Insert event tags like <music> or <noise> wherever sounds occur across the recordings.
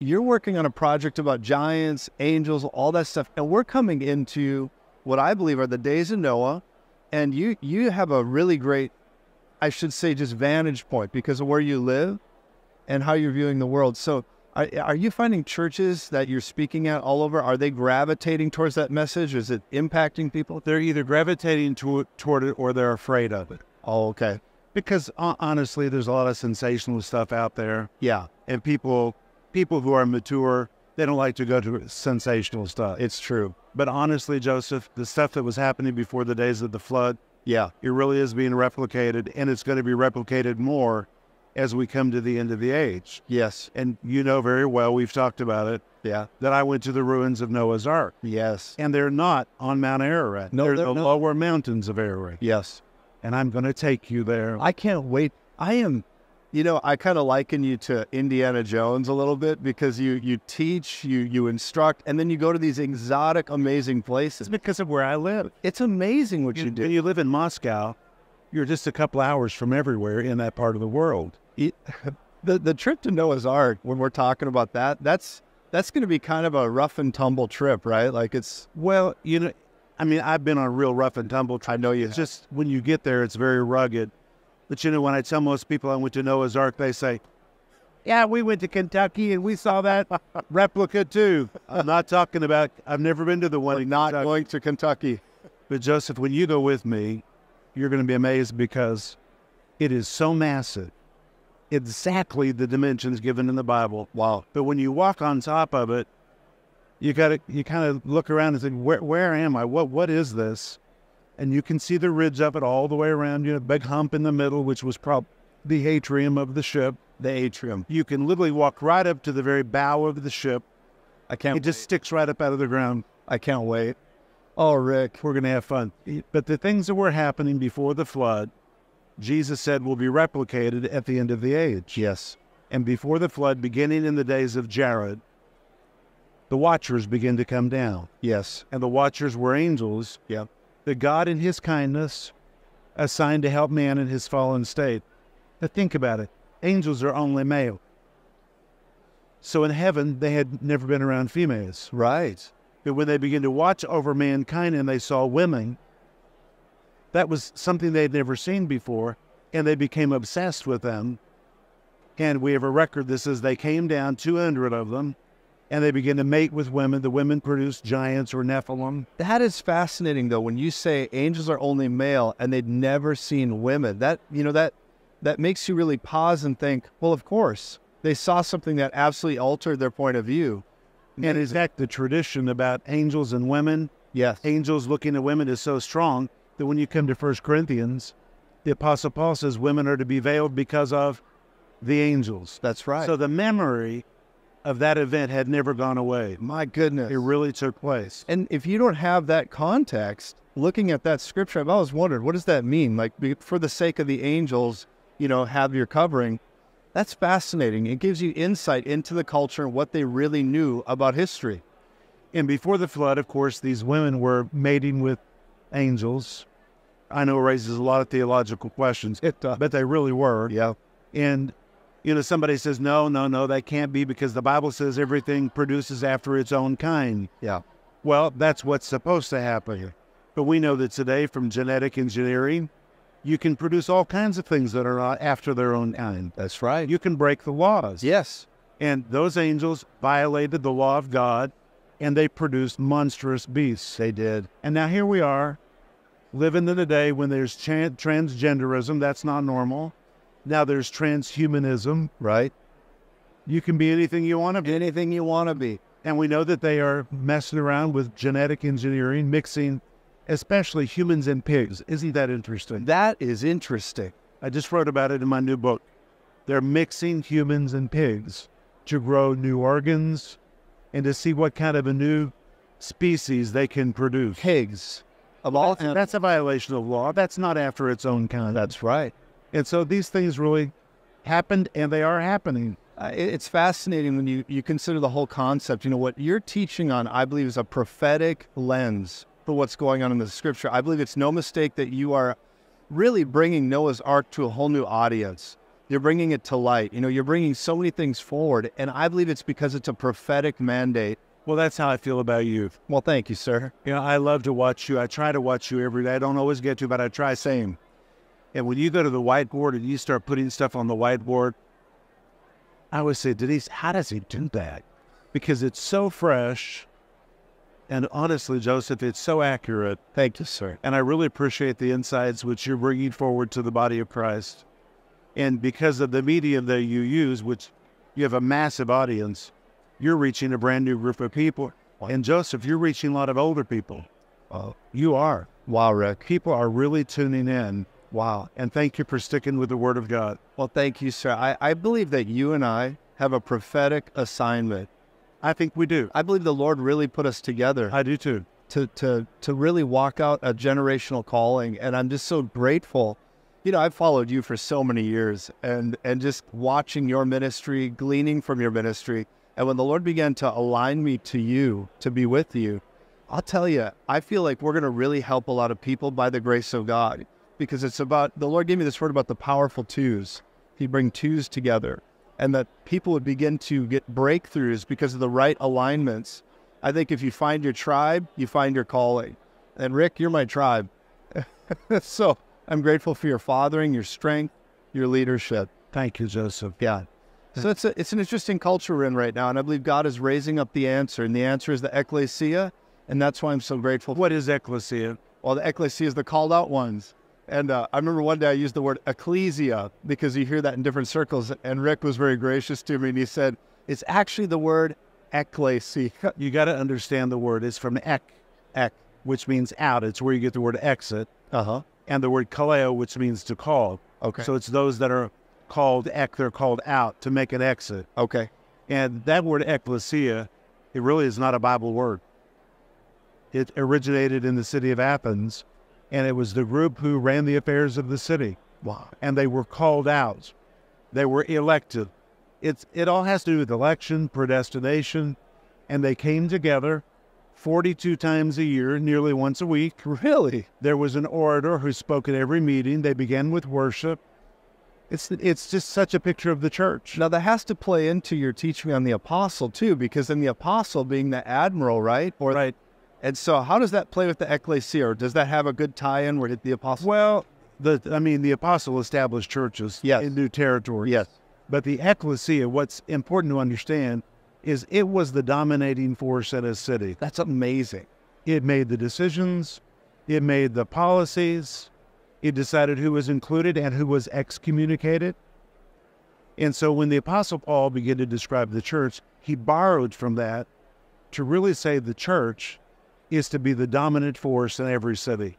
you're working on a project about giants, angels, all that stuff, and we're coming into what I believe are the days of Noah, and you you have a really great, I should say, just vantage point because of where you live and how you're viewing the world. So. Are, are you finding churches that you're speaking at all over? Are they gravitating towards that message? Is it impacting people? They're either gravitating to, toward it or they're afraid of it. Oh, okay. Because uh, honestly, there's a lot of sensational stuff out there, Yeah, and people people who are mature they don't like to go to sensational stuff. it's true. But honestly, Joseph, the stuff that was happening before the days of the flood, Yeah, it really is being replicated, and it's going to be replicated more as we come to the end of the age. yes, And you know very well, we've talked about it, yeah, that I went to the ruins of Noah's Ark. yes, And they're not on Mount Ararat. No, they're, they're the not. lower mountains of Ararat. yes. And I'm going to take you there. I can't wait. I am, you know, I kind of liken you to Indiana Jones a little bit because you you teach, you you instruct, and then you go to these exotic, amazing places. It's because of where I live. It's amazing what you, When do. you live in Moscow, you're just a couple hours from everywhere in that part of the world. It- <laughs> the the trip to Noah's Ark, when we're talking about that, that's that's going to be kind of a rough and tumble trip, right? Like it's. Well, you know, I mean, I've been on a real rough and tumble trip. I know you. It's just when you get there, it's very rugged. But you know, when I tell most people I went to Noah's Ark, they say, "Yeah, we went to Kentucky and we saw that <laughs> replica too." I'm not talking about. I've never been to the one. We're not Kentucky. going to Kentucky. But Joseph, when you go with me, you're going to be amazed because it is so massive. Exactly the dimensions given in the Bible. Wow. But when you walk on top of it, you got to you kind of look around and think, where where am I? What what is this? And you can see the ridge of it all the way around. You know, big hump in the middle, which was probably the atrium of the ship. The atrium. You can literally walk right up to the very bow of the ship. I can't. It just sticks right up out of the ground. I can't wait. Oh, Rick. We're going to have fun. But the things that were happening before the flood, Jesus said will be replicated at the end of the age. Yes. And before the flood, beginning in the days of Jared, the watchers begin to come down. Yes. And the watchers were angels Yeah. That God, in his kindness, assigned to help man in his fallen state. Now, think about it angels are only male. So in heaven, they had never been around females. Right. But when they began to watch over mankind and they saw women, that was something they'd never seen before, and they became obsessed with them. And we have a record that says they came down, 200 of them, and they begin to mate with women. The women produce giants or Nephilim. That is fascinating though. When you say angels are only male and they'd never seen women, that you know that that makes you really pause and think. Well, of course they saw something that absolutely altered their point of view. And in fact, the tradition about angels and women, Yes. angels looking at women, is so strong that when you come to 1 Corinthians, the Apostle Paul says women are to be veiled because of the angels. That's right. So the memory of that event had never gone away. my goodness. It really took place. And if you don't have that context, looking at that scripture, I've always wondered, what does that mean? Like, for the sake of the angels, you know, have your covering. That's fascinating. It gives you insight into the culture and what they really knew about history. And before the flood, of course, these women were mating with angels. I know it raises a lot of theological questions, It does. but they really were. Yeah. And, you know, somebody says, no, no, no, that can't be because the Bible says everything produces after its own kind. Yeah. Well, that's what's supposed to happen. But we know that today, from genetic engineering, you can produce all kinds of things that are not after their own kind. That's right. You can break the laws. yes. And those angels violated the law of God and they produced monstrous beasts. They did. And now here we are, living in a day when there's tran- transgenderism. That's not normal. Now there's transhumanism. Right. You can be anything you want to be. Anything you want to be. And we know that they are messing around with genetic engineering, mixing especially humans and pigs. Isn't that interesting? That is interesting. I just wrote about it in my new book. They're mixing humans and pigs to grow new organs and to see what kind of a new species they can produce. Pigs. Of all That's, that's a violation of law. That's not after its own kind. That's right. And so these things really happened and they are happening. Uh, it- it's fascinating when you, you consider the whole concept. You know, what you're teaching on, I believe, is a prophetic lens for what's going on in the scripture. I believe it's no mistake that you are really bringing Noah's Ark to a whole new audience. You're bringing it to light. You know, you're bringing so many things forward. And I believe it's because it's a prophetic mandate. Well, that's how I feel about you. Well, thank you, sir. You know, I love to watch you. I try to watch you every day. I don't always get to, but I try same. And when you go to the whiteboard and you start putting stuff on the whiteboard, I always say, Denise, how does he do that? Because it's so fresh. And honestly, Joseph, it's so accurate. Thank you, sir. And I really appreciate the insights which you're bringing forward to the body of Christ. And because of the medium that you use, which you have a massive audience, you're reaching a brand new group of people. And Joseph, you're reaching a lot of older people. You are. wow, Rick. People are really tuning in. Wow. And thank you for sticking with the Word of God. Well, thank you, sir. I, I believe that you and I have a prophetic assignment. I think we do. I believe the Lord really put us together I do too. to, to, to really walk out a generational calling. And I'm just so grateful. You know, I've followed you for so many years and, and just watching your ministry, gleaning from your ministry. And when the Lord began to align me to you, to be with you, I'll tell you, I feel like we're going to really help a lot of people by the grace of God because it's about the Lord gave me this word about the powerful twos. He bring twos together and that people would begin to get breakthroughs because of the right alignments. I think if you find your tribe, you find your calling. And Rick, you're my tribe. <laughs> so I'm grateful for your fathering, your strength, your leadership. Thank you, Joseph. Yeah. So it's a, it's an interesting culture we're in right now, and I believe God is raising up the answer, and the answer is the ecclesia, and that's why I'm so grateful. What is ecclesia? Well, the ecclesia is the called out ones, and uh, I remember one day I used the word ecclesia because you hear that in different circles, and Rick was very gracious to me, and he said it's actually the word ecclesia. You got to understand the word. It's from ek, Ek. which means out. It's where you get the word exit, Uh huh. and the word kaleo, which means to call. Okay. So it's those that are called ek, they're called out to make an exit. okay. And that word ecclesia, it really is not a Bible word. It originated in the city of Athens, and it was the group who ran the affairs of the city. Wow. and they were called out. They were elected. It's it all has to do with election, predestination, and they came together 42 times a year, nearly once a week. Really? There was an orator who spoke at every meeting. They began with worship. It's it's just such a picture of the church. Now that has to play into your teaching on the apostle too, because then the apostle being the admiral, right? Or Right. And so, how does that play with the ecclesia? Or does that have a good tie-in where the apostle? Well, the I mean the apostle established churches Yes. in new territories. yes. But the ecclesia, what's important to understand is it was the dominating force in a city. That's amazing. It made the decisions, it made the policies, it decided who was included and who was excommunicated. And so when the Apostle Paul began to describe the church, he borrowed from that to really say the church is to be the dominant force in every city.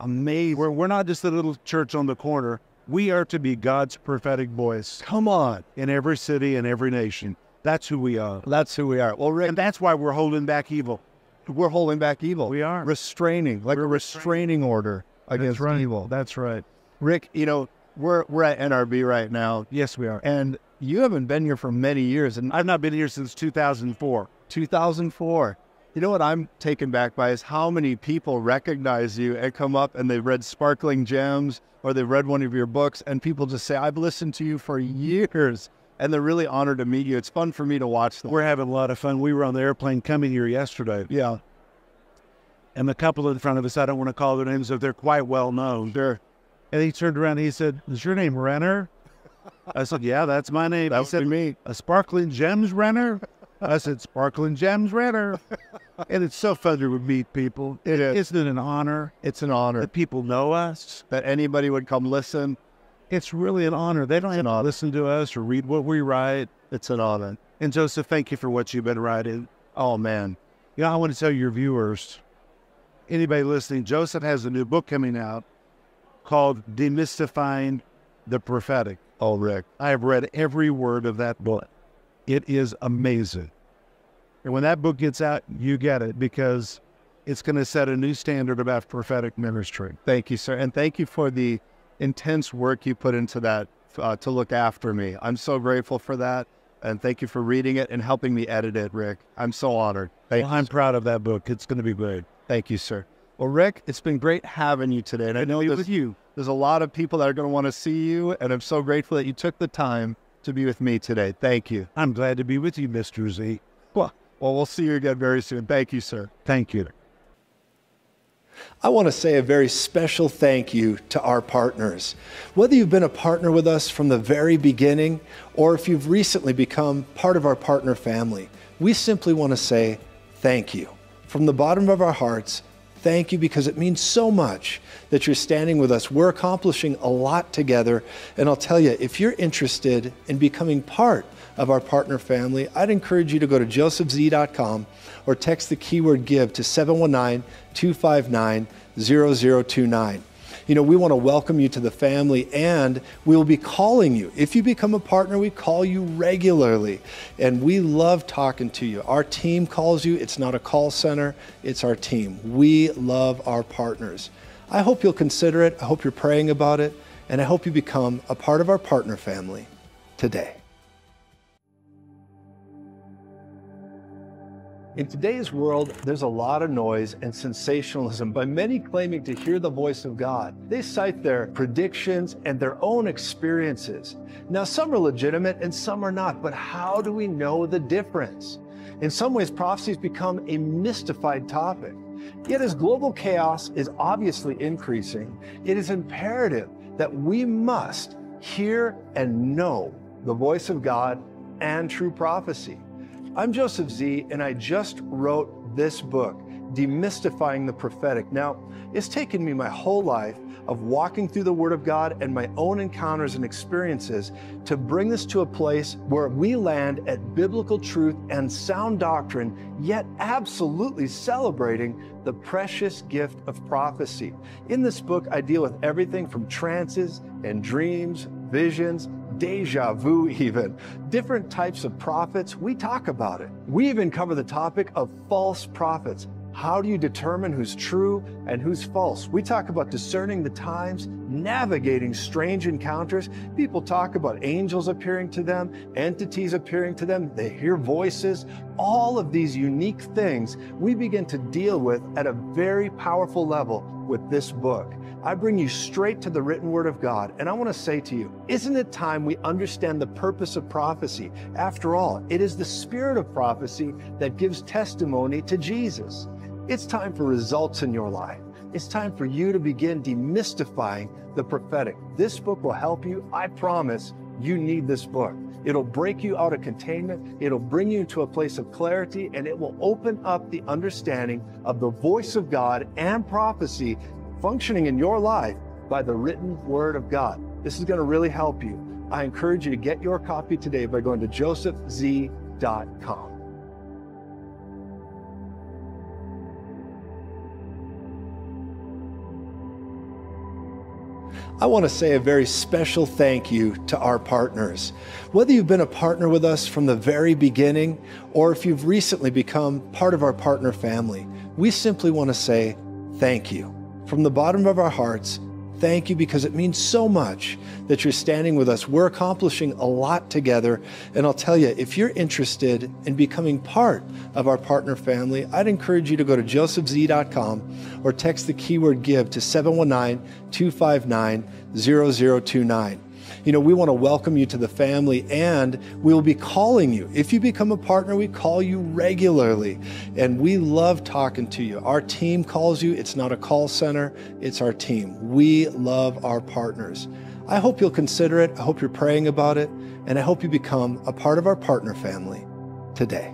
Amazing. We're, we're not just a little church on the corner. We are to be God's prophetic voice Come on. in every city and every nation. That's who we are. That's who we are. Well, Rick, And that's why we're holding back evil. we're holding back evil. We are. restraining, like a restraining order against evil. That's right. Rick, you know, we're we're at NRB right now, Yes, we are. and you haven't been here for many years. And I've not been here since 2004. 2004. You know what I'm taken back by is how many people recognize you and come up and they've read Sparkling Gems or they've read one of your books, and people just say, "I've listened to you for years," and they're really honored to meet you. It's fun for me to watch them. We're having a lot of fun. We were on the airplane coming here yesterday, yeah, and the couple in front of us, I don't want to call their names, but they're quite well known. sure. And he turned around and he said, Is your name Renner? <laughs> I said, Yeah, that's my name. That he said, me. A Sparkling Gems Renner? I said, Sparkling Gems Renner. <laughs> and it's so fun to meet people. It is. Isn't it an honor It's an honor that people know us? that anybody would come listen. It's really an honor. They don't have to listen to us or read what we write. It's an honor. And Joseph, thank you for what you've been writing. Oh man, You know, I want to tell your viewers, anybody listening, Joseph has a new book coming out called Demystifying the Prophetic. oh Rick, I have read every word of that book. It is amazing. And when that book gets out, you get it because it's going to set a new standard about prophetic ministry. thank you, sir, and thank you for the intense work you put into that uh, to look after me. I'm so grateful for that, and thank you for reading it and helping me edit it, Rick. I'm so honored. Thank, Well, I'm proud of that book. It's going to be great. thank you, sir. Well, Rick, it's been great having you today, and I know with you. There's a lot of people that are going to want to see you, and I'm so grateful that you took the time to be with me today. Thank you. I'm glad to be with you, Mr. Z. Well, well, we'll see you again very soon. Thank you, sir. Thank you. I want to say a very special thank you to our partners. Whether you've been a partner with us from the very beginning or if you've recently become part of our partner family, we simply want to say thank you. From the bottom of our hearts, thank you because it means so much that you're standing with us. We're accomplishing a lot together. And I'll tell you, if you're interested in becoming part of our partner family, I'd encourage you to go to josephz.com or text the keyword give to 719 259 0029. You know, we want to welcome you to the family and we will be calling you. If you become a partner, we call you regularly and we love talking to you. Our team calls you. It's not a call center, it's our team. We love our partners. I hope you'll consider it. I hope you're praying about it. And I hope you become a part of our partner family today. In today's world, there's a lot of noise and sensationalism by many claiming to hear the voice of God. They cite their predictions and their own experiences. Now, some are legitimate and some are not, but how do we know the difference? In some ways, prophecies become a mystified topic. Yet, as global chaos is obviously increasing, it is imperative that we must hear and know the voice of God and true prophecy. I'm Joseph Z, and I just wrote this book, Demystifying the Prophetic. Now, it's taken me my whole life of walking through the Word of God and my own encounters and experiences to bring this to a place where we land at biblical truth and sound doctrine, yet absolutely celebrating the precious gift of prophecy. In this book, I deal with everything from trances and dreams, visions, deja vu, even. Different types of prophets, we talk about it. We even cover the topic of false prophets. How do you determine who's true and who's false? We talk about discerning the times, navigating strange encounters. People talk about angels appearing to them, entities appearing to them, they hear voices. All of these unique things we begin to deal with at a very powerful level with this book. I bring you straight to the written word of God. And I want to say to you, isn't it time we understand the purpose of prophecy? After all, it is the spirit of prophecy that gives testimony to Jesus. It's time for results in your life. It's time for you to begin demystifying the prophetic. This book will help you. I promise you need this book. It'll break you out of containment. It'll bring you to a place of clarity and it will open up the understanding of the voice of God and prophecy functioning in your life by the written word of God. This is going to really help you. I encourage you to get your copy today by going to josephz.com. I want to say a very special thank you to our partners. Whether you've been a partner with us from the very beginning or if you've recently become part of our partner family, we simply want to say thank you from the bottom of our hearts, thank you because it means so much that you're standing with us. We're accomplishing a lot together. And I'll tell you, if you're interested in becoming part of our partner family, I'd encourage you to go to josephz.com or text the keyword give to 719 259 0029 you know, we want to welcome you to the family and we will be calling you. If you become a partner, we call you regularly and we love talking to you. Our team calls you. It's not a call center, it's our team. We love our partners. I hope you'll consider it. I hope you're praying about it. And I hope you become a part of our partner family today.